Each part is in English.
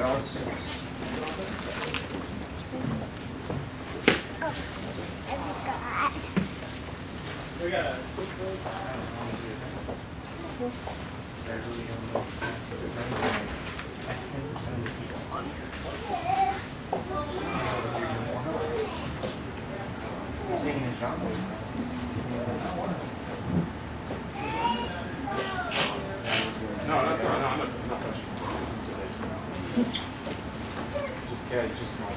Nonsense. We got a No, that's not, no, I'm not, I'm not touching. Just, yeah, just small.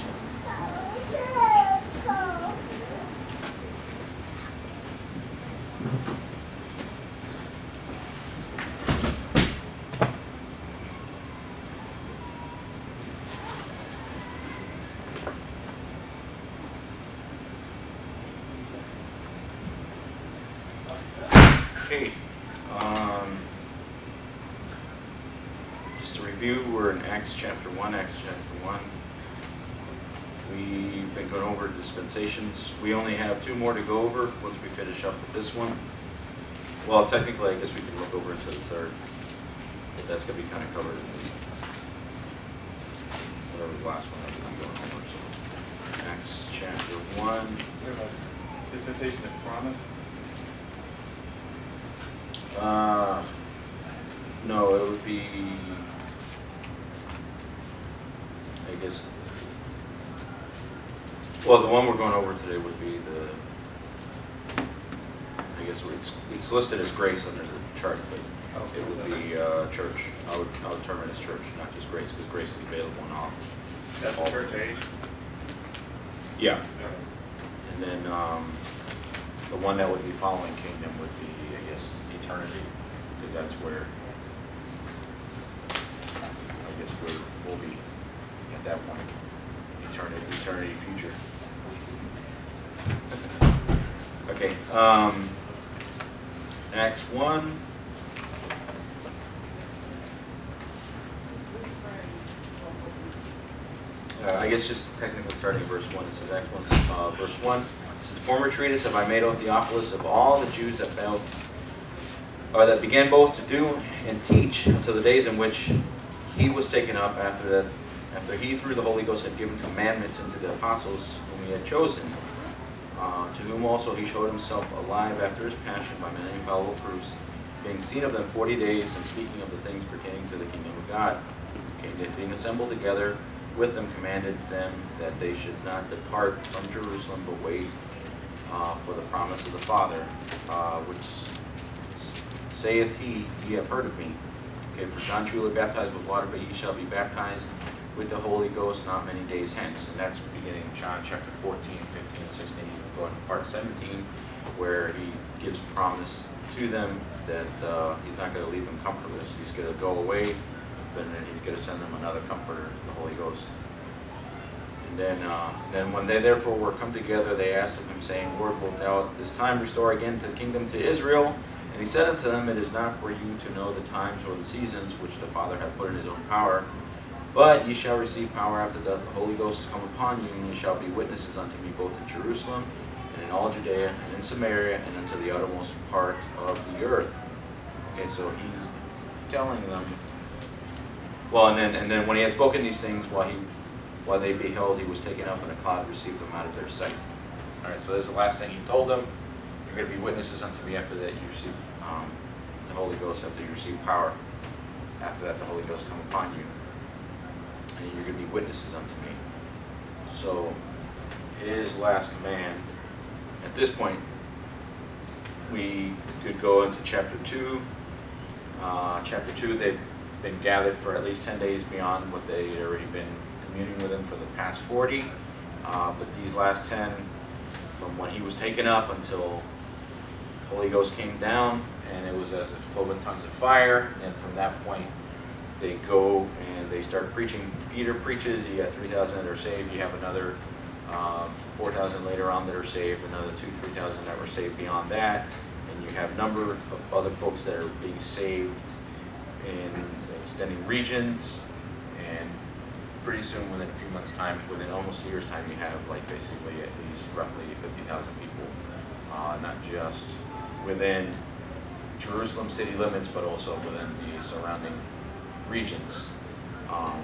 Okay, um, just to review, we're in Acts chapter one, Acts chapter one. We've been going over dispensations. We only have two more to go over once we finish up with this one. Well, technically, I guess we can look over into the third, but that's gonna be kind of covered in whatever the last one is I'm going over, so. Acts chapter one, We have a dispensation of promise. Uh, no, it would be, Well, the one we're going over today would be the, I guess it's, it's listed as grace under the chart, but it would be, uh, church. I would, I would term it as church, not just grace, because grace is available in all. That's the church age. Yeah. And then, um, the one that would be following kingdom would be, I guess, eternity, because that's where, I guess we're, we'll be at that point, eternity, eternity future. Okay, um, Acts one. Uh, I guess just technically starting verse one, it says Acts one, uh, verse one. It says, former treatise have I made, O Theophilus, of all the Jews that failed, or that began both to do and teach until the days in which he was taken up after that, after he through the Holy Ghost had given commandments unto the apostles whom he had chosen, uh, to whom also he showed himself alive after his passion by many infallible proofs, being seen of them forty days, and speaking of the things pertaining to the kingdom of God. Okay, being assembled together with them, commanded them that they should not depart from Jerusalem, but wait uh, for the promise of the Father, uh, which saith he, Ye have heard of me. Okay, for John truly baptized with water, but ye shall be baptized with the Holy Ghost not many days hence. And that's beginning John chapter 14, 15, 16, going to part 17, where he gives promise to them that uh, he's not going to leave them comfortless. He's going to go away, but then he's going to send them another comforter, the Holy Ghost. And then, uh, then when they therefore were come together, they asked of him, saying, Lord, wilt thou at this time restore again to the kingdom to Israel? And he said unto them, It is not for you to know the times or the seasons which the Father hath put in his own power, but ye shall receive power after the Holy Ghost is come upon you, and ye shall be witnesses unto me both in Jerusalem and in all Judea and in Samaria and unto the uttermost part of the earth. Okay, so he's telling them. Well, and then and then when he had spoken these things, while he while they beheld, he was taken up, and a cloud received them out of their sight. All right, so this is the last thing he told them. You're going to be witnesses unto me. After that, you receive um, the Holy Ghost. After you receive power, after that, the Holy Ghost come upon you, and you're going to be witnesses unto me. So, his last command. At this point, we could go into chapter two. Uh, chapter two, they've been gathered for at least ten days beyond what they had already been communing with him for the past forty. Uh, but these last ten, from when he was taken up until Holy Ghost came down, and it was as if cloven tongues of fire. And from that point, they go and they start preaching. Peter preaches. You got three thousand that are saved. You have another four thousand later on that are saved. Another two, three thousand that were saved beyond that. And you have a number of other folks that are being saved in extending regions. And pretty soon, within a few months' time, within almost a year's time, you have like basically at least roughly fifty thousand people, uh, not just within Jerusalem city limits, but also within the surrounding regions. Um,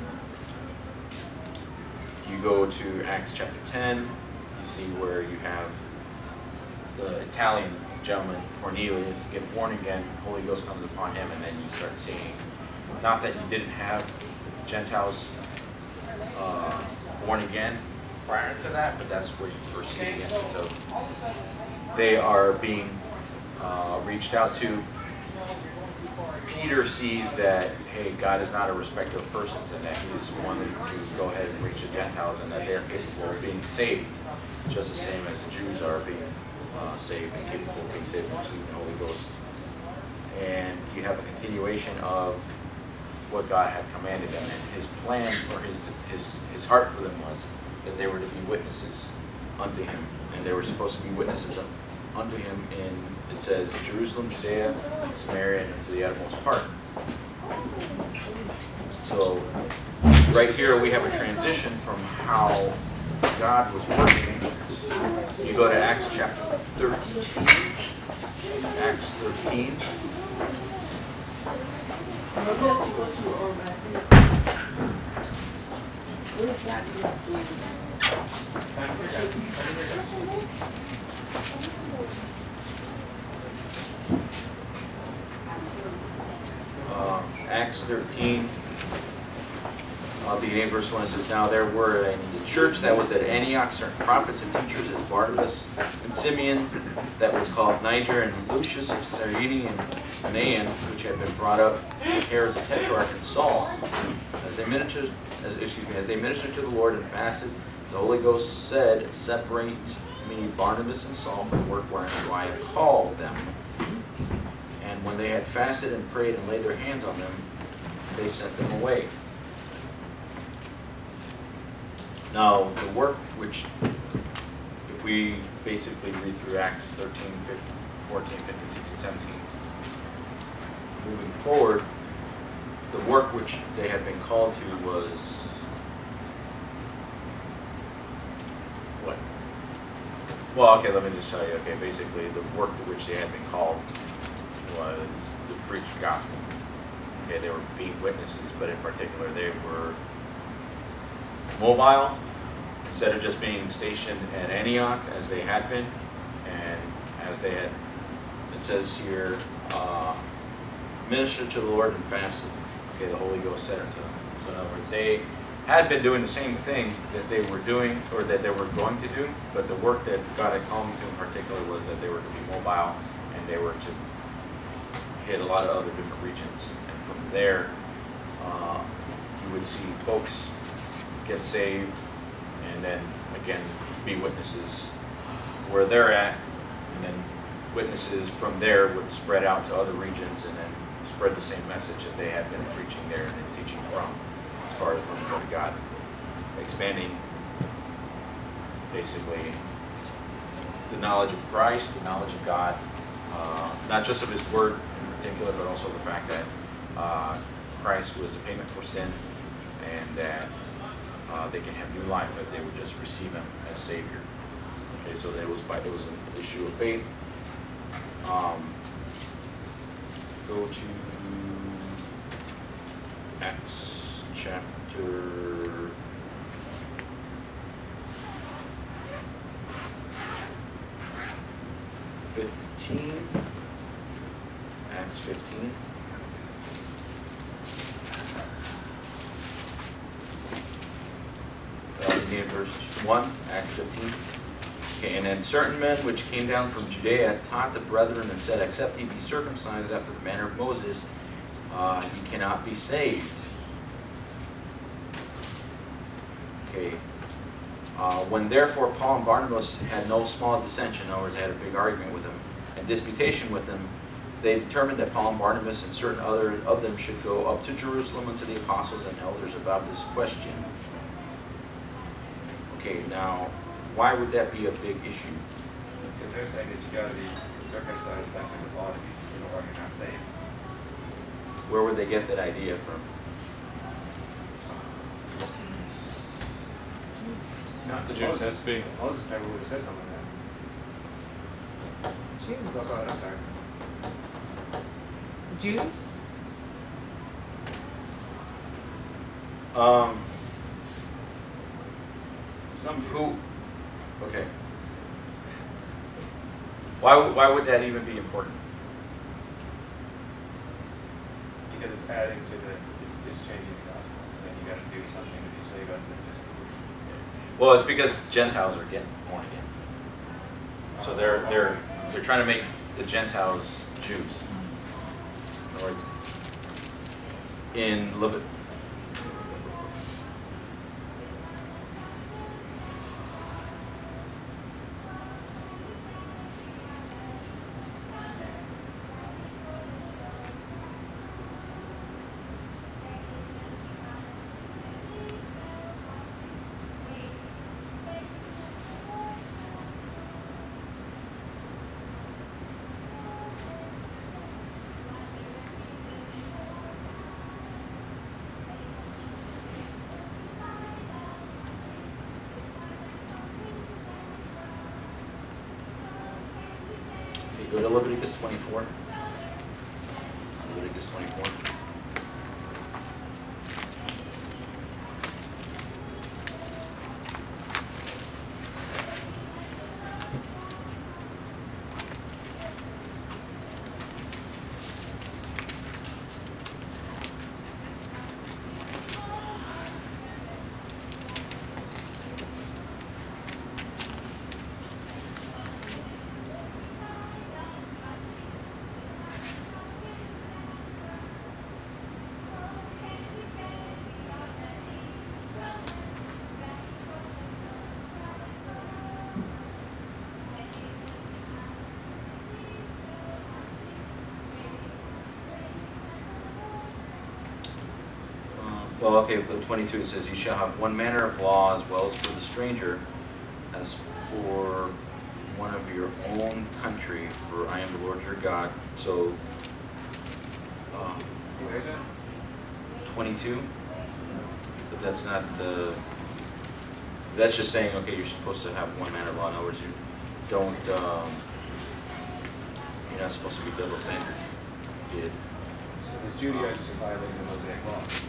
you go to Acts chapter 10, you see where you have the Italian gentleman, Cornelius, get born again, Holy Ghost comes upon him, and then you start seeing, not that you didn't have Gentiles uh, born again prior to that, but that's where you first see the instance of they are being uh, reached out to. Peter sees that, hey, God is not a respecter of persons and that he's wanting to go ahead and reach the Gentiles and that they're capable of being saved, just the same as the Jews are being uh, saved and capable of being saved and receiving the Holy Ghost. And you have a continuation of what God had commanded them. And his plan or his, his, his heart for them was that they were to be witnesses unto him. And they were supposed to be witnesses of, unto him in, it says, Jerusalem, Judea, Samaria, and to the uttermost part. So, right here we have a transition from how God was working. You go to Acts chapter 13. Acts 13. Maybe us to go to, um, I think, what is that uh, Acts 13, uh, beginning of verse 1, it says, Now there were in the church that was at Antioch certain prophets and teachers as Barnabas and Simeon, that was called Niger, and Lucius of Cyrene and Manaen, which had been brought up with Herod the Tetrarch and Saul. As they ministered, as, excuse me, as they ministered to the Lord and fasted, the Holy Ghost said, Separate me Barnabas and Saul for the work whereunto I have called them. And when they had fasted and prayed and laid their hands on them, they sent them away. Now, the work which, if we basically read through Acts 13, 15, 14, 15, 16, 17, moving forward, the work which they had been called to was what? Well, okay, let me just tell you. Okay, basically, the work to which they had been called was to preach the gospel. Okay, they were being witnesses, but in particular, they were mobile instead of just being stationed at Antioch as they had been, and as they had. It says here, uh, ministered to the Lord and fasted. Okay, the Holy Ghost said unto them. So in other words, they had been doing the same thing that they were doing, or that they were going to do, but the work that had called them to in particular was that they were to be mobile and they were to hit a lot of other different regions. And from there, uh, you would see folks get saved and then again be witnesses where they're at, and then witnesses from there would spread out to other regions and then spread the same message that they had been preaching there and teaching from, far from the Word of God. Expanding basically the knowledge of Christ, the knowledge of God, uh, not just of His Word in particular, but also the fact that uh, Christ was the payment for sin and that uh, they can have new life if they would just receive Him as Savior. Okay, so it was by, it was an issue of faith. Um, go to Acts chapter fifteen. Acts fifteen. Begin verse one, Acts fifteen. Okay, and then certain men which came down from Judea taught the brethren and said, Except ye be circumcised after the manner of Moses, uh, ye cannot be saved. Okay. Uh, when therefore Paul and Barnabas had no small dissension, in other words, they had a big argument with them, and disputation with them, they determined that Paul and Barnabas and certain other of them should go up to Jerusalem unto the apostles and elders about this question. Okay, now, why would that be a big issue? Because they're saying that you gotta be circumcised after the law to be, you know, or you're not saved. Where would they get that idea from? Not The Jews has to be. Moses never would have said something like that. Go, go ahead, I'm sorry. Jews? Um, Some. Who, okay. Why, would- why would that even be important? Because it's adding to the, it's, it's changing the gospel, and you gotta do something to be saved other the Well, it's because Gentiles are getting born again. So they're, they're, they're trying to make the Gentiles Jews. In other words, in Levit, go to Leviticus 24. Well, okay, but twenty-two, it says, you shall have one manner of law as well as for the stranger, as for one of your own country, for I am the Lord your God. So, um, Where is it? twenty-two, but that's not the, that's just saying, okay, you're supposed to have one manner of law, in other words, you don't, um, you're not supposed to be double standard. You- So the Judaizers are violating the Mosaic law.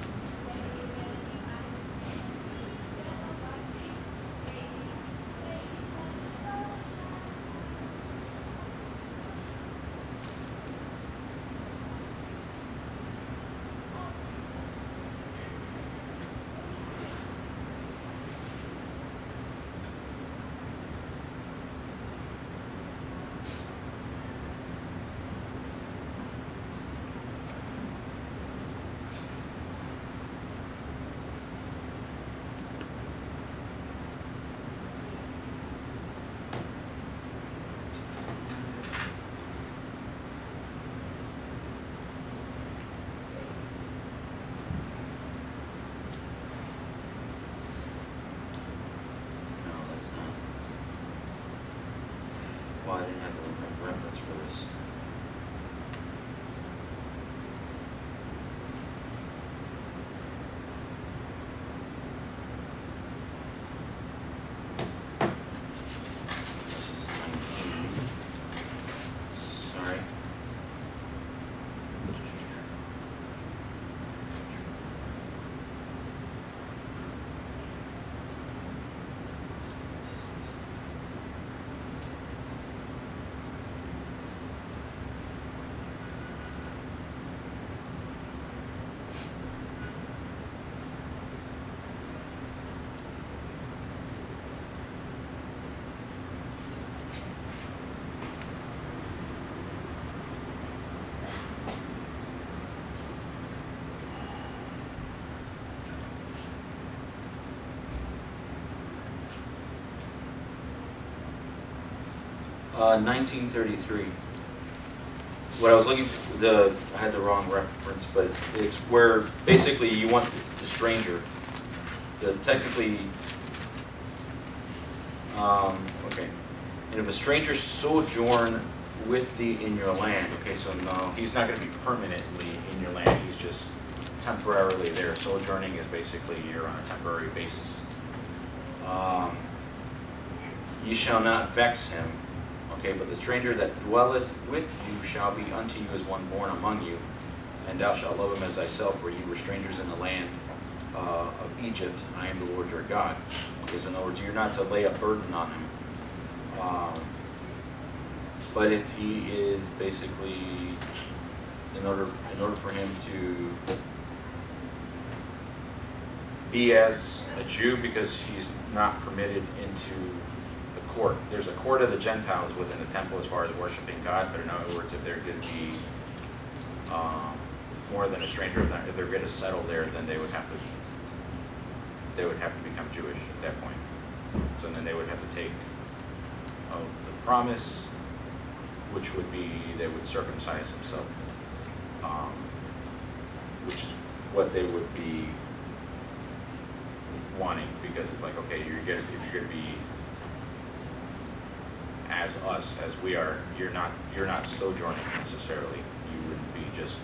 Uh, nineteen thirty-three. What I was looking, the, I had the wrong reference, but it's where basically you want the stranger, the technically, um, okay. And if a stranger sojourn with thee in your land, okay, so no, he's not gonna be permanently in your land, he's just temporarily there. Sojourning is basically you're on a temporary basis. Um, Ye shall not vex him, okay, but the stranger that dwelleth with you shall be unto you as one born among you, and thou shalt love him as thyself, for ye were strangers in the land uh, of Egypt. I am the Lord your God. is in other words, you're not to lay a burden on him. Um, but if he is basically, in order, in order for him to be as a Jew, because he's not permitted into court. There's a court of the Gentiles within the temple as far as worshiping God, but in other words, if they're going to be um, more than a stranger, if they're- going to settle there, then they would have to, they would have to become Jewish at that point. So then they would have to take of the promise, which would be they would circumcise themselves, um, which is what they would be wanting because it's like okay, you're gonna if you're gonna be as us as we are, you're not you're not sojourning necessarily. You wouldn't be just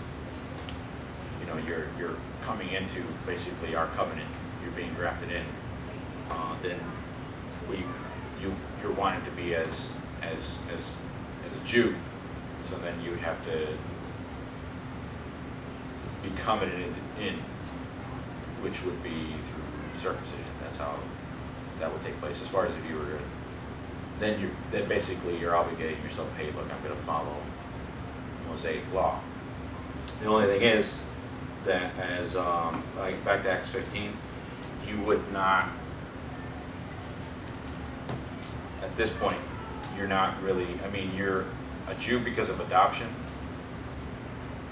you know you're you're coming into basically our covenant. You're being grafted in. Uh, then we you you're wanting to be as as as as a Jew. So then you would have to be covenanted in, which would be through circumcision. That's how that would take place. As far as if you were then you then basically you're obligating yourself. Hey, look, I'm going to follow Mosaic law. The only thing is that as um, like back to Acts 15, you would not at this point, you're not really, I mean, you're a Jew because of adoption.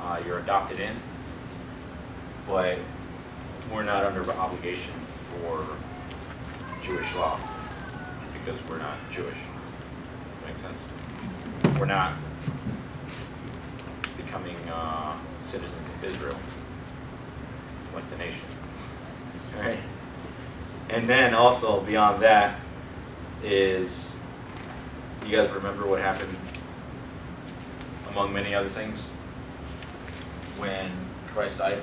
Uh, you're adopted in, but we're not under obligation for Jewish law because we're not Jewish. Make sense? We're not becoming uh, citizens of Israel like the nation. All right? And then also beyond that, is you guys remember what happened among many other things when Christ died?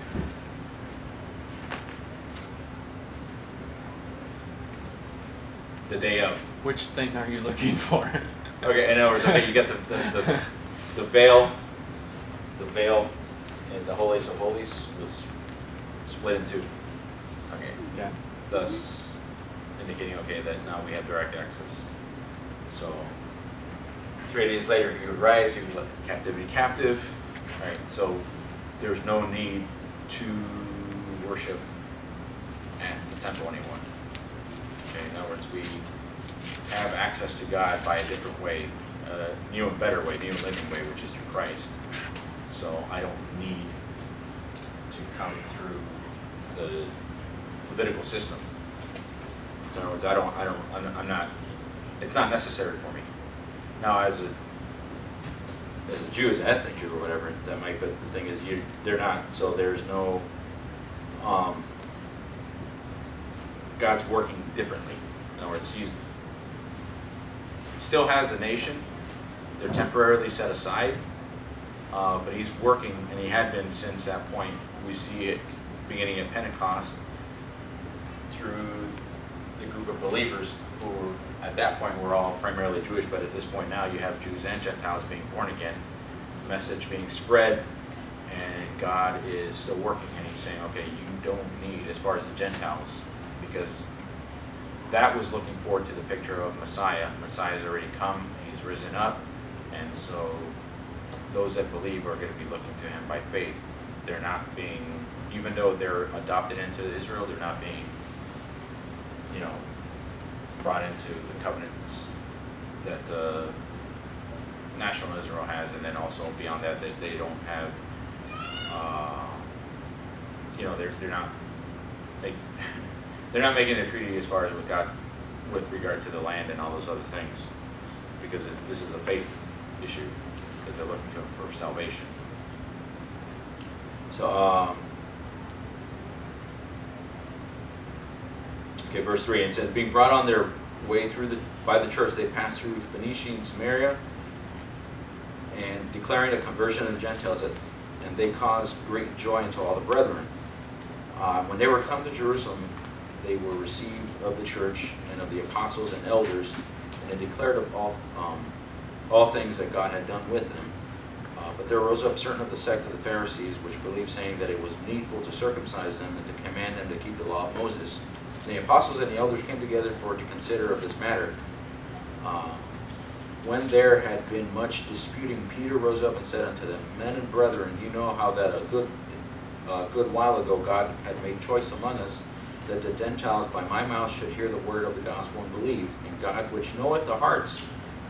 The day of. Which thing are you looking for? Okay, words, okay, you got the, the, the, the veil, the veil and the holies of holies was split in two. Okay, yeah. thus indicating, okay, that now we have direct access. So, three days later, he would rise, he would let captivity captive, right? So, there's no need to worship at the temple anymore. In other words, we have access to God by a different way, a new and better way, new living way, which is through Christ. So, I don't need to come through the Levitical system. So in other words, I don't, I don't, I'm, I'm not, it's not necessary for me. Now, as a, as a Jew, as an ethnic Jew or whatever, that might, but the thing is, you, they're not, so there's no, um, God's working differently. In other words, he's, still has a nation, they're temporarily set aside, uh, but he's working, and he had been since that point. We see it beginning at Pentecost through the group of believers who at that point were all primarily Jewish, but at this point now you have Jews and Gentiles being born again, the message being spread, and God is still working, and He's saying, okay, you don't need, as far as the Gentiles, because that was looking forward to the picture of Messiah. Messiah's already come, He's risen up, and so those that believe are going to be looking to Him by faith. They're not being, even though they're adopted into Israel, they're not being you know, brought into the covenants that the national Israel has, and then also beyond that, that they don't have, uh, you know, they're, they're not, make, they're not making a treaty as far as with God, with regard to the land and all those other things, because this is a faith issue that they're looking to for salvation. So, um, Okay, verse 3, and says, being brought on their way through the, by the church, they passed through Phoenicia and Samaria, and declaring a conversion of the Gentiles, that, and they caused great joy unto all the brethren. Uh, when they were come to Jerusalem, they were received of the church and of the apostles and elders, and they declared of all, um, all things that God had done with them. Uh, but there rose up certain of the sect of the Pharisees, which believed, saying that it was needful to circumcise them and to command them to keep the law of Moses. And The apostles and the elders came together for to consider of this matter. Uh, when there had been much disputing, Peter rose up and said unto them, Men and brethren, you know how that a good, a good while ago God had made choice among us, that the Gentiles by my mouth should hear the word of the gospel and believe, and God which knoweth the hearts,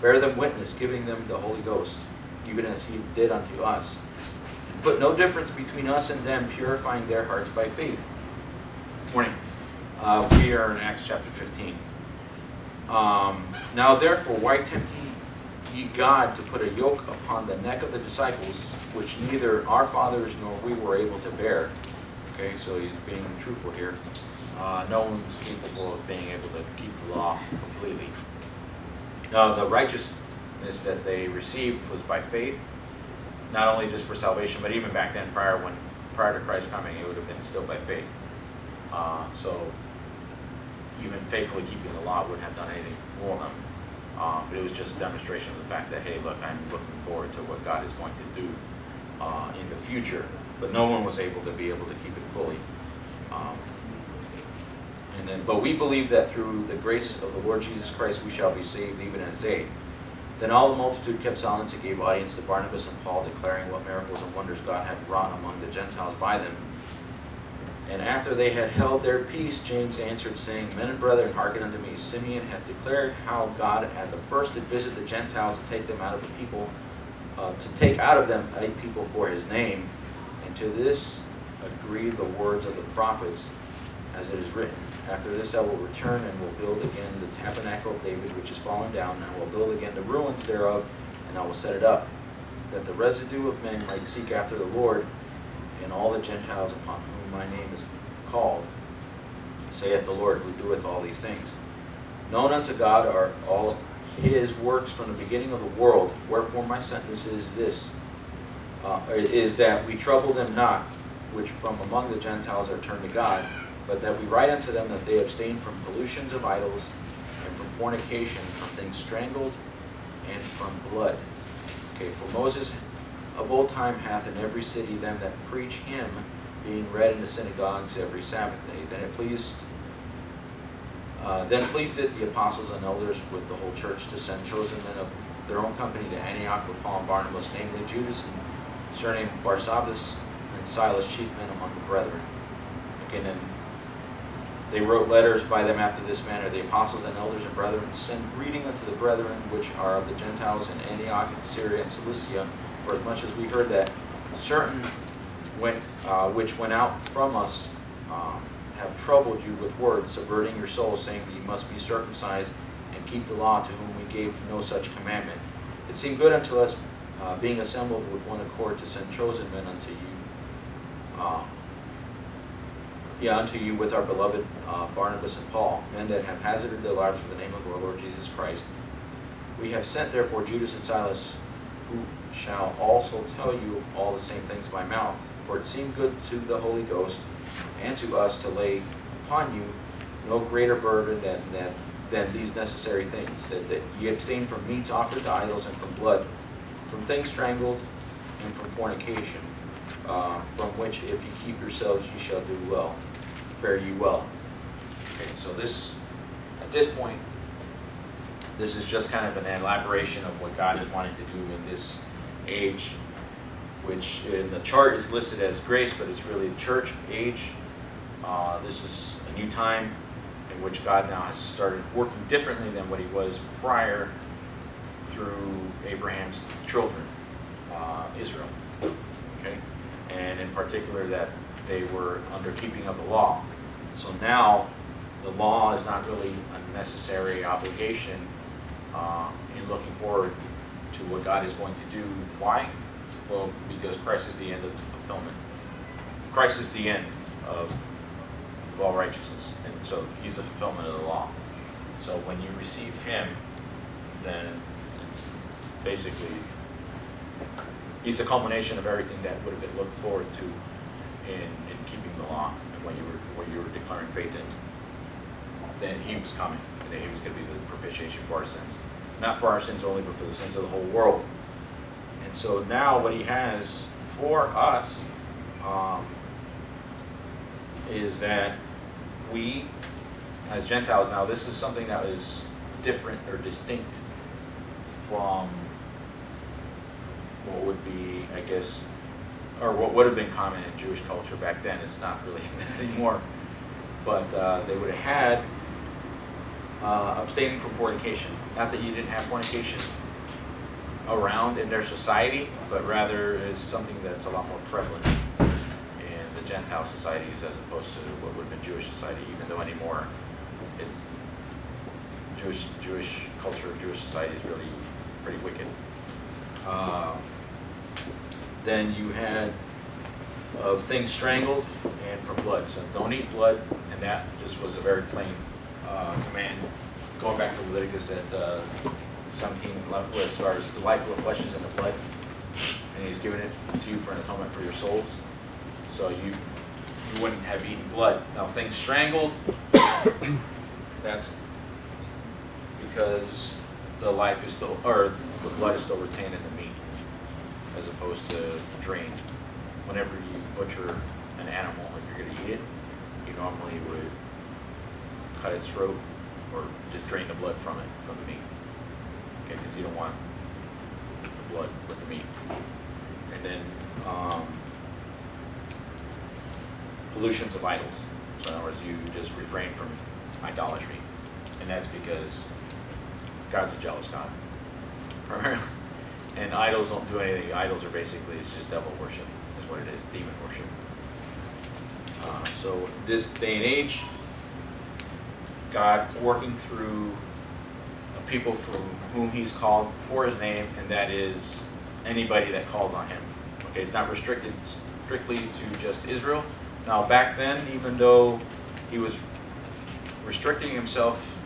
bear them witness, giving them the Holy Ghost, even as he did unto us. And put no difference between us and them, purifying their hearts by faith. Morning. Uh, we are in Acts chapter 15. Um, now therefore, why tempt ye God to put a yoke upon the neck of the disciples, which neither our fathers nor we were able to bear? Okay, so he's being truthful here. Uh, no one's capable of being able to keep the law completely. Now, the righteousness that they received was by faith, not only just for salvation, but even back then, prior when prior to Christ coming, it would have been still by faith. Uh, so even faithfully keeping the law wouldn't have done anything for them. Uh, but it was just a demonstration of the fact that, hey, look, I'm looking forward to what God is going to do uh, in the future. But no one was able to be able to keep it fully. Um, and then, but we believe that through the grace of the Lord Jesus Christ we shall be saved, even as they. Then all the multitude kept silence and gave audience to Barnabas and Paul, declaring what miracles and wonders God had wrought among the Gentiles by them. And after they had held their peace, James answered, saying, Men and brethren, hearken unto me. Simeon hath declared how God at the first did visit the Gentiles to take them out of the people, uh, to take out of them a people for his name. And to this agree the words of the prophets, as it is written. After this I will return and will build again the tabernacle of David, which is fallen down, and I will build again the ruins thereof, and I will set it up, that the residue of men might seek after the Lord, and all the Gentiles upon whom my name is called, saith the Lord, who doeth all these things. Known unto God are all his works from the beginning of the world, wherefore my sentence is this, uh, is that we trouble them not, which from among the Gentiles are turned to God, but that we write unto them that they abstain from pollutions of idols, and from fornication, from things strangled, and from blood. Okay, for Moses of old time hath in every city them that preach him, being read in the synagogues every Sabbath day. Then it pleased, uh, then pleased it the apostles and elders with the whole church to send chosen men of their own company to Antioch with Paul and Barnabas, namely Judas and surnamed Barsabbas and Silas, chief men among the brethren. Again, and they wrote letters by them after this manner. The apostles and elders and brethren send greeting unto the brethren which are of the Gentiles in Antioch and Syria and Cilicia, for as much as we heard that certain went, uh, which went out from us um, have troubled you with words, subverting your souls, saying that you must be circumcised and keep the law, to whom we gave no such commandment. It seemed good unto us, uh, being assembled with one accord, to send chosen men unto you. Uh, yeah, unto you with our beloved uh, Barnabas and Paul, men that have hazarded their lives for the name of our Lord Jesus Christ. We have sent therefore Judas and Silas, who shall also tell you all the same things by mouth. For it seemed good to the Holy Ghost and to us to lay upon you no greater burden than, than, than these necessary things, that, that ye abstain from meats offered to idols and from blood, from things strangled, and from fornication, uh, from which if ye keep yourselves ye shall do well, fare ye well. Okay, so this, at this point, this is just kind of an elaboration of what God is wanting to do in this age, which in the chart is listed as grace, but it's really the church age. Uh, this is a new time in which God now has started working differently than what he was prior through Abraham's children, uh, Israel. Okay? And in particular, that they were under keeping of the law. So now, the law is not really a necessary obligation uh, in looking forward to what God is going to do. Why? Well, because Christ is the end of the fulfillment. Christ is the end of all righteousness, and so He's the fulfillment of the law. So when you receive Him, then it's basically He's the culmination of everything that would have been looked forward to in, in keeping the law and what you were what you were declaring faith in. Then He was coming, and then He was going to be the propitiation for our sins, not for our sins only, but for the sins of the whole world. And so now, what He has for us um, is that we as Gentiles. Now, this is something that is different or distinct from what would be, I guess, or what would have been common in Jewish culture back then. It's not really anymore. But uh, they would have had uh, abstaining from fornication. Not that you didn't have fornication around in their society, but rather is something that's a lot more prevalent in the Gentile societies as opposed to what would have been Jewish society, even though anymore it's Jewish Jewish culture, Jewish society is really pretty wicked. Uh, then you had of things strangled and from blood. So don't eat blood, and that just was a very plain uh, command. Going back to Leviticus at uh, 17, as far as the life of the flesh is in the blood, and He's given it to you for an atonement for your souls. So you you wouldn't have eaten blood. Now things strangled, that's because the life is still, or the blood is still retained in the meat, as opposed to drained. Whenever you butcher an animal, if you're gonna eat it, you normally would cut its throat or just drain the blood from it, from the meat. Okay, because you don't want the blood with the meat. And then, um, pollutions of idols. So in other words, you just refrain from idolatry. And that's because God's a jealous God, primarily. And idols don't do anything. Idols are basically, it's just devil worship, is what it is, demon worship. Uh, so this day and age, God working through people from whom He's called for His name, and that is anybody that calls on Him. Okay, it's not restricted strictly to just Israel. Now, back then, even though He was restricting Himself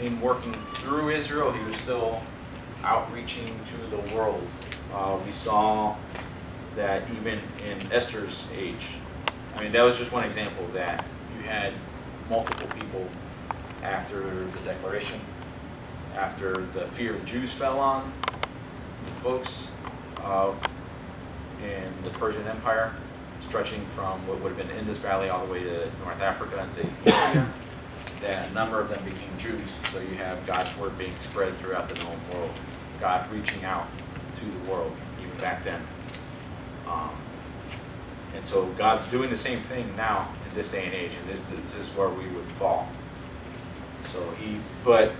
in working through Israel, He was still outreaching to the world. Uh, we saw that even in Esther's age. I mean, that was just one example that. You had multiple people after the declaration, after the fear of Jews fell on the folks uh, in the Persian Empire, stretching from what would have been the Indus Valley all the way to North Africa and to Ethiopia. A number of them became Jews. So you have God's word being spread throughout the known world. God reaching out to the world, even back then. Um, and so God's doing the same thing now in this day and age, and this, this is where we would fall. So he, but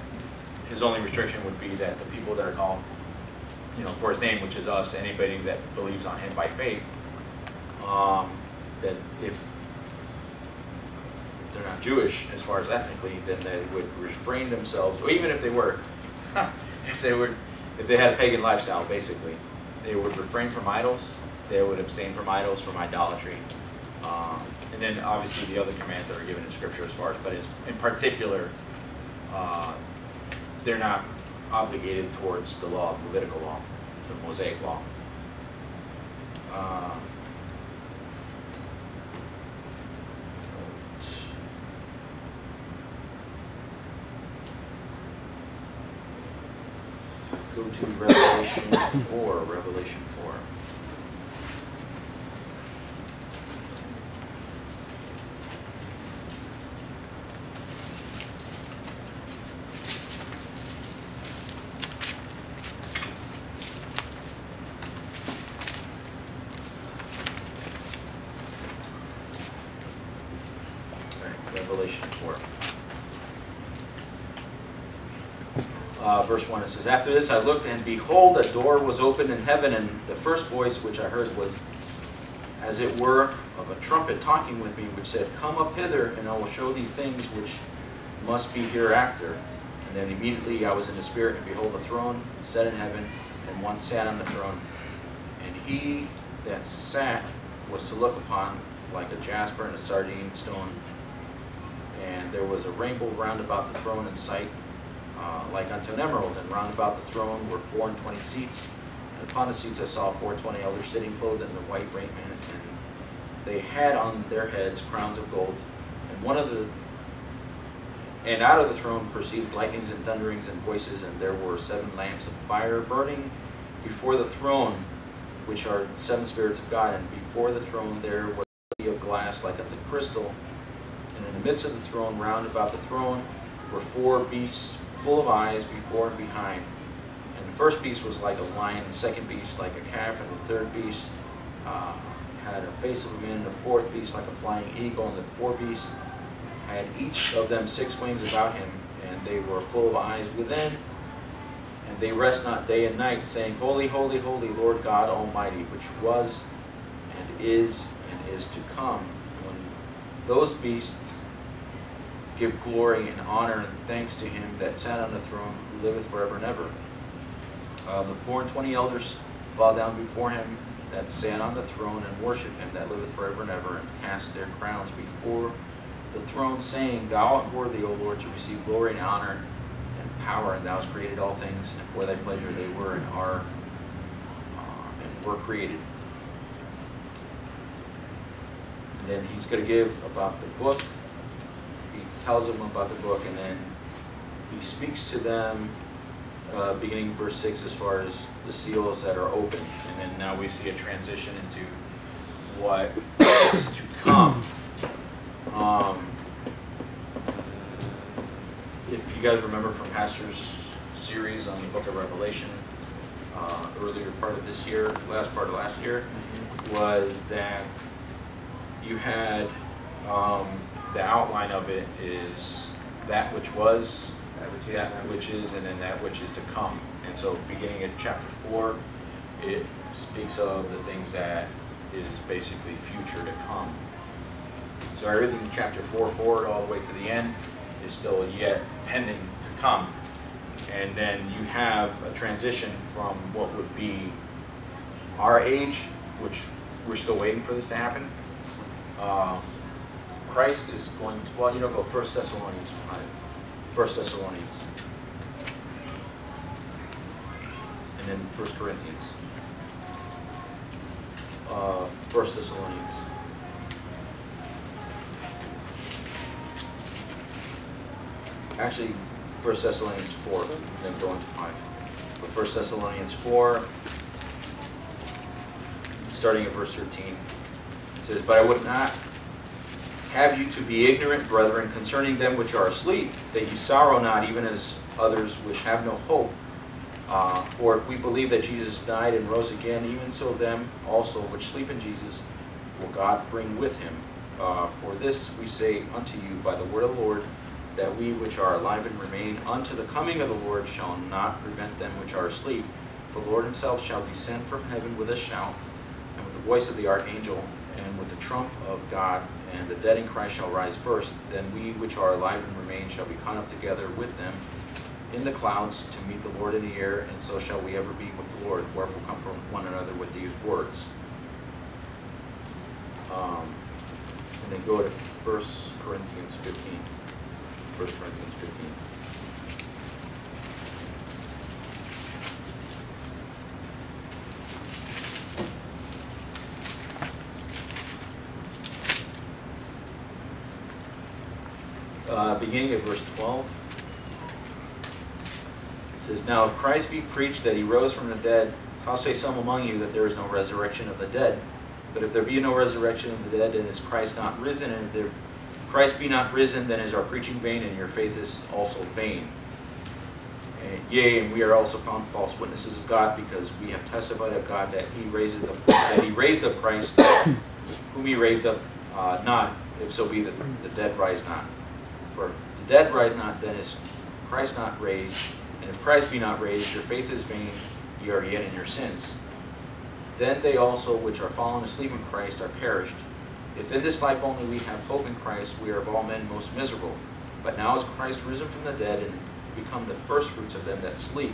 his only restriction would be that the people that are called, you know, for his name, which is us, anybody that believes on him by faith, um, that if they're not Jewish as far as ethnically, then they would refrain themselves, or even if they were, if they were, if they had a pagan lifestyle, basically, they would refrain from idols, they would abstain from idols, from idolatry, um, and then obviously the other commands that are given in Scripture as far as, but it's in particular, uh, they're not obligated towards the law, the Levitical law, the Mosaic law. Uh, Go to Revelation 4, Revelation 4. All right, Revelation 4. uh, verse 1, it says, After this I looked, and behold, a door was opened in heaven, and the first voice which I heard was, as it were, of a trumpet talking with me, which said, Come up hither, and I will show thee things which must be hereafter. And then immediately I was in the Spirit, and behold, a throne set in heaven, and one sat on the throne. And he that sat was to look upon like a jasper and a sardine stone. And there was a rainbow round about the throne in sight, uh, like unto an emerald, and round about the throne were four and twenty seats. And upon the seats I saw four and twenty elders sitting clothed in the white raiment, and they had on their heads crowns of gold. And one of the and out of the throne proceeded lightnings and thunderings and voices, and there were seven lamps of fire burning before the throne, which are seven spirits of God. And before the throne there was a sea of glass like unto crystal, And in the midst of the throne, round about the throne, were four beasts full of eyes before and behind. And the first beast was like a lion, the second beast like a calf, and the third beast uh, had a face of a man, the fourth beast like a flying eagle, and the four beasts had each of them six wings about him, and they were full of eyes within. And they rest not day and night, saying, Holy, holy, holy, Lord God Almighty, which was and is and is to come. When those beasts give glory and honor and thanks to him that sat on the throne, who liveth forever and ever. Uh, the four and twenty elders fall down before him that sat on the throne and worship him that liveth forever and ever, and cast their crowns before the throne, saying, Thou art worthy, O Lord, to receive glory and honor and power, and thou hast created all things, and for thy pleasure they were and are uh, and were created. And then he's going to give about the book. Tells them about the book, and then he speaks to them, uh, beginning verse 6, as far as the seals that are open. And then now we see a transition into what is to come. Um, if you guys remember from Pastor's series on the book of Revelation, uh, earlier part of this year, last part of last year, was that you had um, the outline of it is that which was, That would that which is, and then that which is to come. And so, beginning at chapter four, it speaks of the things that is basically future to come. So everything in chapter four forward all the way to the end is still yet pending to come. And then you have a transition from what would be our age, which we're still waiting for this to happen. Um, Christ is going to, well, you know, go First Thessalonians 5. First Thessalonians. And then First Corinthians. Uh, First Thessalonians. Actually, First Thessalonians 4, then go into 5. But First Thessalonians 4, starting at verse 13, it says, But I would not have you to be ignorant, brethren, concerning them which are asleep, that ye sorrow not, even as others which have no hope. Uh, for if we believe that Jesus died and rose again, even so them also which sleep in Jesus will God bring with him. Uh, for this we say unto you by the word of the Lord, that we which are alive and remain unto the coming of the Lord shall not prevent them which are asleep. For the Lord himself shall descend from heaven with a shout, and with the voice of the archangel, and with the trump of God, and the dead in Christ shall rise first. Then we which are alive and remain shall be caught up together with them in the clouds to meet the Lord in the air, and so shall we ever be with the Lord. Wherefore comfort one another with these words. Um, and then go to 1 Corinthians 15. 1 Corinthians 15. Uh, beginning at verse 12. It says, Now if Christ be preached that he rose from the dead, how say some among you that there is no resurrection of the dead? But if there be no resurrection of the dead, then is Christ not risen? And if there, Christ be not risen, then is our preaching vain, and your faith is also vain. And, yea, and we are also found false witnesses of God, because we have testified of God that He raised up that He raised up Christ, whom He raised up uh, not, if so be that the dead rise not. For if the dead rise not, then is Christ not raised. And if Christ be not raised, your faith is vain, ye are yet in your sins. Then they also which are fallen asleep in Christ are perished. If in this life only we have hope in Christ, we are of all men most miserable. But now is Christ risen from the dead and become the firstfruits of them that sleep,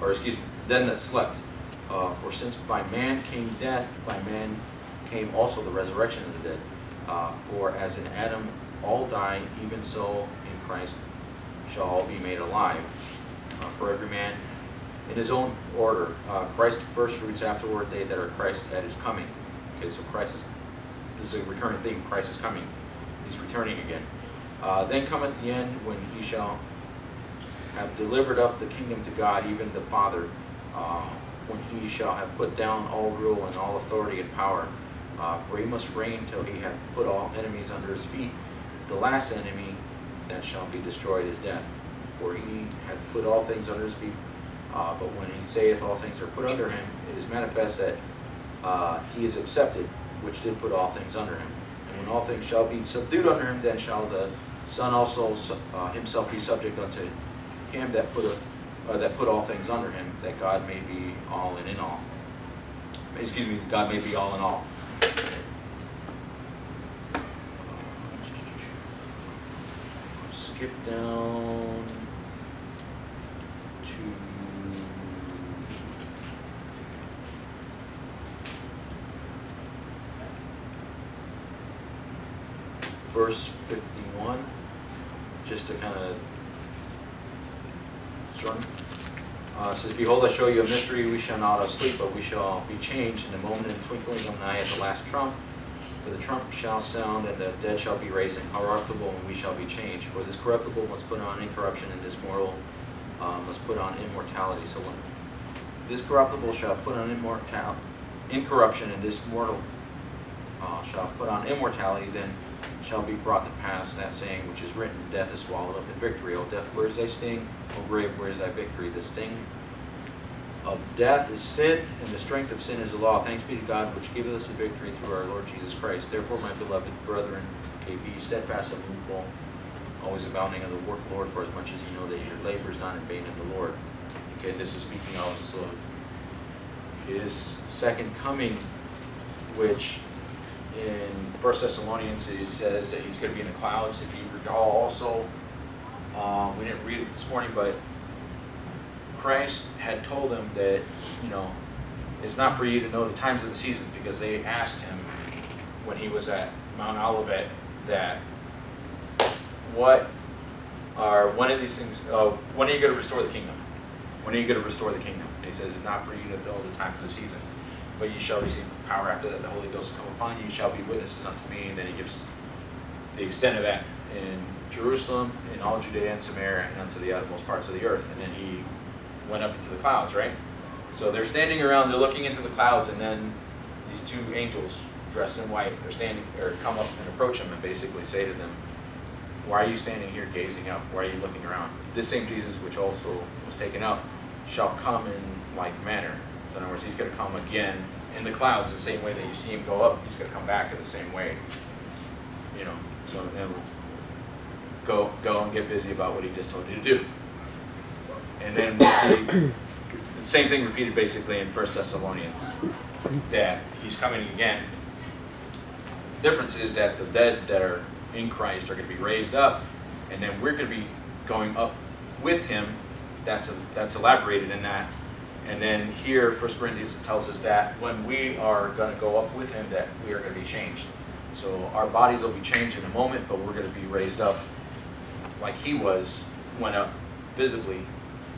or excuse me, them that slept. Uh, for since by man came death, by man came also the resurrection of the dead. Uh, for as in Adam all die, even so in Christ shall all be made alive. Uh, for every man in his own order. Uh, Christ first fruits, afterward they that are Christ that is coming. Okay, so Christ is, this is a recurring theme. Christ is coming. He's returning again. Uh, then cometh the end when he shall have delivered up the kingdom to God, even the Father, uh, when he shall have put down all rule and all authority and power. Uh, for he must reign till he hath put all enemies under his feet. The last enemy that shall be destroyed is death. For he hath put all things under his feet. Uh, but when he saith all things are put under him, it is manifest that uh, he is accepted, which did put all things under him. And when all things shall be subdued under him, then shall the Son also uh, himself be subject unto him that putteth, uh, that put all things under him, that God may be all and in all. Excuse me, God may be all in all. Skip down to verse 51, just to kind of. Uh, it says, Behold, I show you a mystery. We shall not sleep, but we shall be changed in a moment, in the twinkling of an eye, at the last trump. For the trump shall sound, and the dead shall be raised incorruptible, and we shall be changed. For this corruptible must put on incorruption, and this mortal uh, must put on immortality. So when this corruptible shall put on immortal, incorruption, and this mortal uh, shall put on immortality, then shall be brought to pass that saying which is written, Death is swallowed up in victory. O death, where is thy sting? O grave, where is thy victory? The sting of death is sin, and the strength of sin is the law. Thanks be to God, which giveth us the victory through our Lord Jesus Christ. Therefore, my beloved brethren, be steadfast immovable, always abounding in the work of the Lord, for as much as you know that your labor is not in vain in the Lord. Okay, this is speaking also of his second coming, which in First Thessalonians it says that he's going to be in the clouds. If you recall, also um, we didn't read it this morning, but Christ had told them that you know it's not for you to know the times of the seasons because they asked him when he was at Mount Olivet that what are one of these things? Uh, when are you going to restore the kingdom? When are you going to restore the kingdom? And he says it's not for you to know the times of the seasons but you shall receive power after that the Holy Ghost has come upon you. You shall be witnesses unto me. And then he gives the extent of that in Jerusalem, in all Judea and Samaria, and unto the uttermost parts of the earth. And then he went up into the clouds, right? So they're standing around, they're looking into the clouds, and then these two angels dressed in white, they're standing, or come up and approach him and basically say to them, Why are you standing here gazing up? Why are you looking around? This same Jesus, which also was taken up, shall come in like manner. So in other words, he's going to come again in the clouds the same way that you see him go up. He's going to come back in the same way. You know, so other words, go go and get busy about what he just told you to do. And then we see the same thing repeated basically in First Thessalonians that he's coming again. The Difference is that the dead that are in Christ are going to be raised up, and then we're going to be going up with him. That's a, that's elaborated in that and then here, 1 Corinthians tells us that when we are going to go up with him, that we are going to be changed. So our bodies will be changed in a moment, but we're going to be raised up like he was, went up visibly.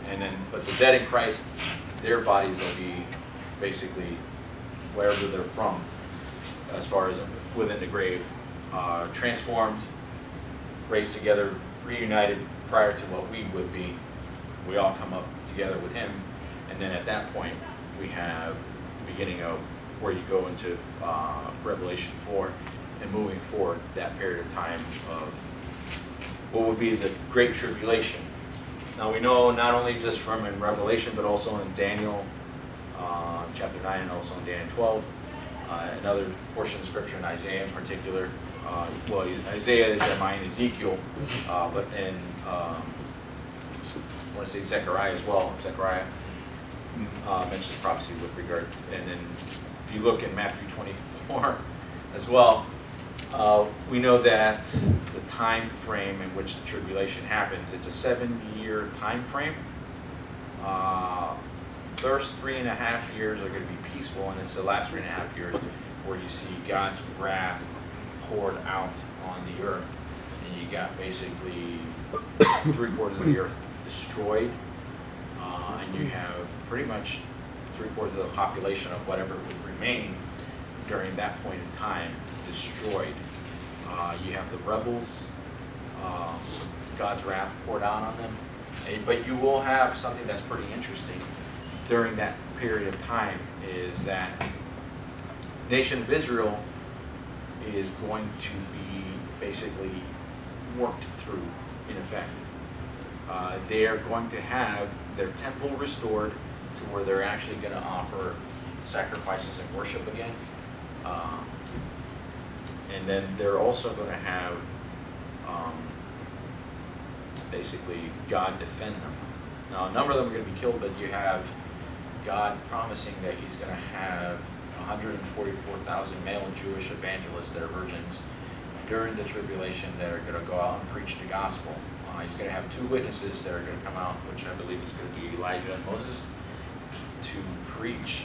And then, but the dead in Christ, their bodies will be basically wherever they're from, as far as within the grave, uh, transformed, raised together, reunited prior to what we would be. We all come up together with him and then at that point, we have the beginning of where you go into uh, Revelation 4 and moving forward that period of time of what would be the Great Tribulation. Now we know not only just from in Revelation, but also in Daniel uh, chapter 9 and also in Daniel 12, uh, another portion of Scripture in Isaiah in particular. Uh, well, Isaiah, Jeremiah, and Ezekiel, uh, but in, um, I want to say Zechariah as well, Zechariah uh, mentions prophecy with regard, and then if you look in Matthew 24 as well, uh, we know that the time frame in which the tribulation happens, it's a seven-year time frame. Uh, first three and a half years are going to be peaceful, and it's the last three and a half years where you see God's wrath poured out on the earth, and you got basically three quarters of the earth destroyed, uh, and you have pretty much three quarters of the population of whatever would remain during that point in time destroyed. Uh, you have the rebels, uh, God's wrath poured out on them. And, but you will have something that's pretty interesting during that period of time is that nation of Israel is going to be basically worked through, in effect. Uh, they are going to have their temple restored to where they're actually going to offer sacrifices and worship again. Uh, and then they're also going to have um, basically God defend them. Now, a number of them are going to be killed, but you have God promising that He's going to have 144,000 male Jewish evangelists that are virgins during the tribulation that are going to go out and preach the gospel. Uh, he's going to have two witnesses that are going to come out, which I believe is going to be Elijah and Moses, to preach.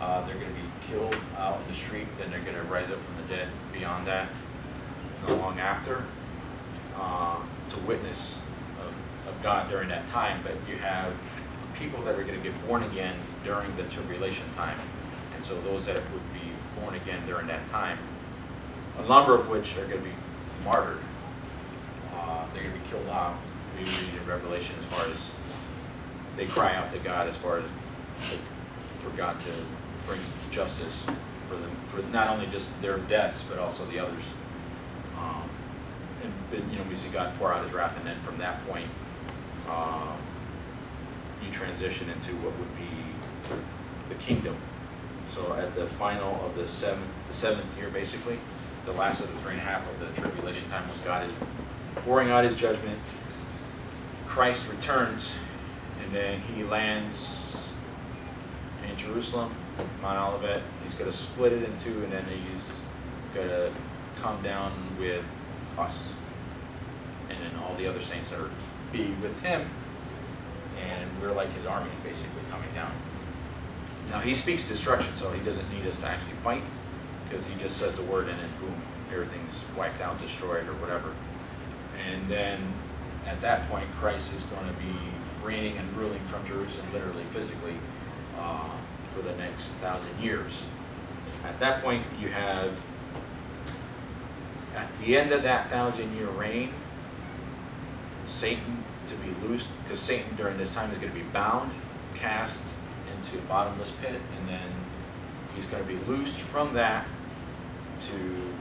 Uh, they're going to be killed out in the street, then they're going to rise up from the dead beyond that, not long after, uh, to witness of, of God during that time. But you have people that are going to get born again during the tribulation time. And so those that would be born again during that time, a number of which are going to be martyred. Uh, they're going to be killed off. We read in Revelation as far as they cry out to God as far as for God to bring justice for them, for not only just their deaths, but also the others. Um, and then, you know, we see God pour out his wrath, and then from that point, um, you transition into what would be the kingdom. So at the final of the seventh, the seventh year, basically, the last of the three and a half of the tribulation time, when God is pouring out his judgment, Christ returns, and then he lands in Jerusalem, Mount Olivet. He's going to split it in two, and then he's going to come down with us, and then all the other saints that are be with him, and we're like his army, basically coming down. Now he speaks destruction, so he doesn't need us to actually fight, because he just says the word, and then boom, everything's wiped out, destroyed, or whatever. And then at that point, Christ is going to be reigning and ruling from Jerusalem, literally, physically, uh, for the next thousand years. At that point, you have, at the end of that thousand year reign, Satan to be loosed, because Satan during this time is going to be bound, cast into a bottomless pit, and then he's going to be loosed from that to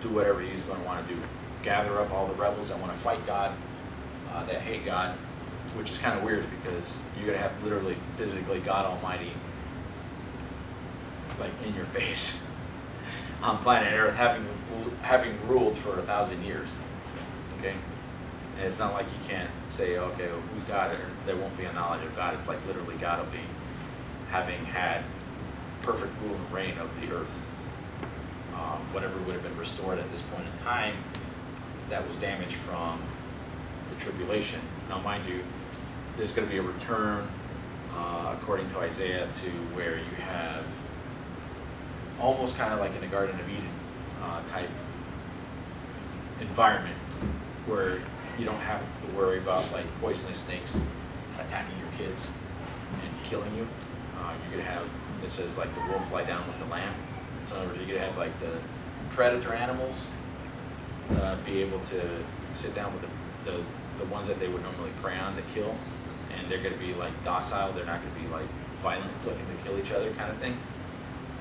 do whatever he's going to want to do. Gather up all the rebels that want to fight God, uh, that hate God, which is kind of weird because you're to have literally, physically, God Almighty, like in your face on planet Earth, having having ruled for a thousand years. Okay, and it's not like you can't say, okay, well, who's God? Or there won't be a knowledge of God. It's like literally God will be having had perfect rule and reign of the earth. Um, whatever would have been restored at this point in time that was damaged from the tribulation. Now, mind you, there's going to be a return, uh, according to Isaiah, to where you have almost kind of like in the Garden of Eden uh, type environment where you don't have to worry about like poisonous snakes attacking your kids and killing you. Uh, you're gonna have it says like the wolf lie down with the lamb. So in other words, you're gonna have like the predator animals uh, be able to sit down with the, the the ones that they would normally prey on to kill, and they're gonna be like docile. They're not gonna be like violent, looking to kill each other kind of thing.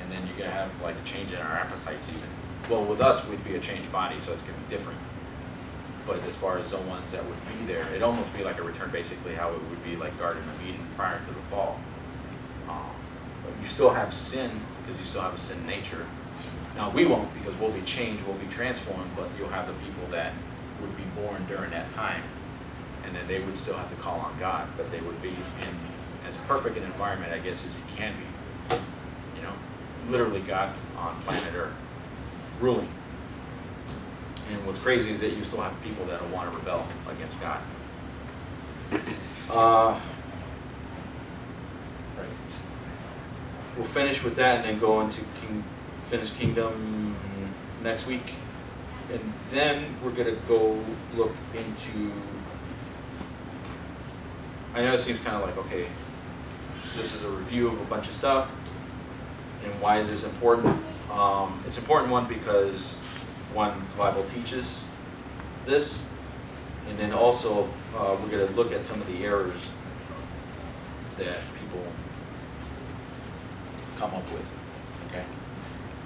And then you're gonna have like a change in our appetites even. Well, with us, we'd be a changed body, so it's gonna be different. But as far as the ones that would be there, it'd almost be like a return, basically how it would be like Garden of Eden prior to the fall. Um, but you still have sin because you still have a sin nature. Now we won't because we'll be changed, we'll be transformed, but you'll have the people that would be born during that time, and then they would still have to call on God, but they would be in as perfect an environment, I guess, as you can be. You know, literally God on planet Earth, ruling. And what's crazy is that you still have people that want to rebel against God. Uh, we'll finish with that and then go into King, finish Kingdom next week. And then we're going to go look into. I know it seems kind of like, okay, this is a review of a bunch of stuff. And why is this important? Um, it's important, one, because one, the Bible teaches this, and then also uh, we're going to look at some of the errors that people come up with, okay,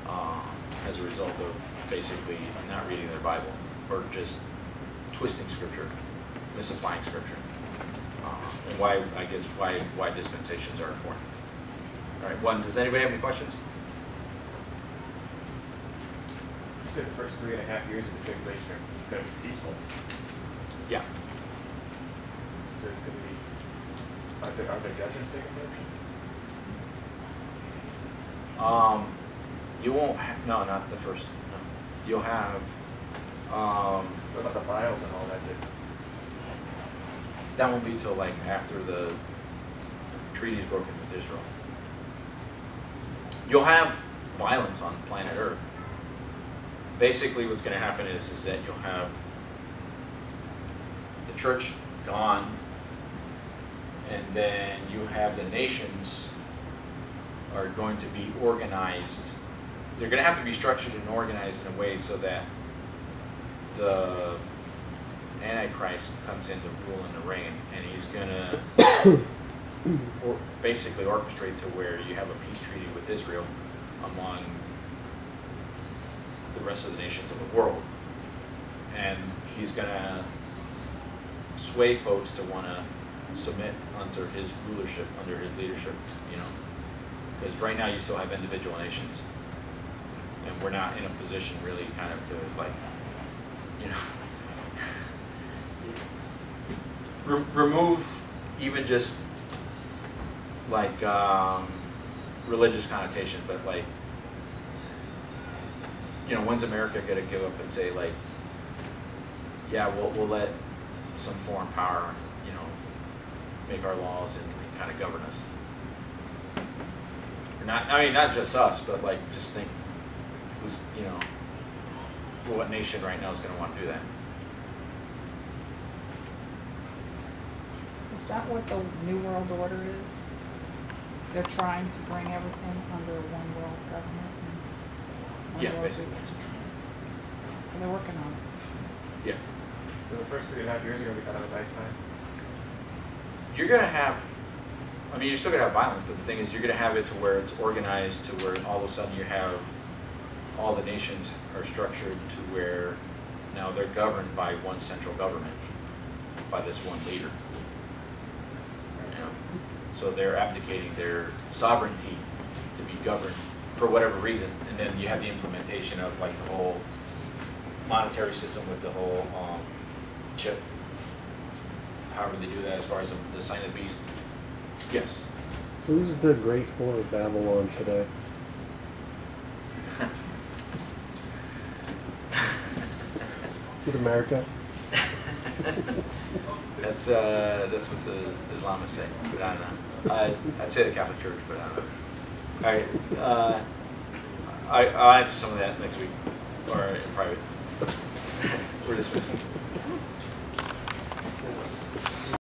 uh, as a result of basically not reading their Bible. or just twisting scripture, misapplying scripture. And why, I guess, why, why dispensations are important. All right, one, does anybody have any questions? You said the first three and a half years of the tribulation are going to be peaceful. Yeah. So it's going to be, are there, are there judgments taking place? Um, you won't, ha- no, not the first, no. You'll have, um, What about the vials and all that business? That won't be till like after the treaty's broken with Israel. You'll have violence on planet Earth. Basically, what's going to happen is, is that you'll have the church gone, and then you have the nations are going to be organized. They're going to have to be structured and organized in a way so that the Antichrist comes in to rule and to reign, and he's gonna or basically orchestrate to where you have a peace treaty with Israel among the rest of the nations of the world, and he's gonna sway folks to want to submit under his rulership, under his leadership, you know, because right now you still have individual nations, and we're not in a position really kind of to like, you know. Re- remove even just like um, religious connotation, but like, you know, when's America gonna give up and say like, yeah, we'll we'll let some foreign power, you know, make our laws and kind of govern us. Not, I mean, not just us, but like, just think, who's, you know, what nation right now is gonna want to do that? Is that what the New World Order is? They're trying to bring everything under one world government and one Yeah, world basically. religion. So they're working on it. Yeah. So the first three and a half years are going to be kind of a nice time. you're gonna have I mean you're still gonna have violence, but the thing is you're gonna have it to where it's organized to where all of a sudden you have all the nations are structured to where now they're governed by one central government, by this one leader. So they're abdicating their sovereignty to be governed for whatever reason, and then you have the implementation of like the whole monetary system with the whole um, chip however they do that as far as the, the sign of the beast. Yes. Who's the great whore of Babylon today? It America? That's uh, that's what the Islamists say, I I'd say the Catholic Church, but I don't know. All right, uh, I, I'll answer some of that next week, or in private. We're dismissed.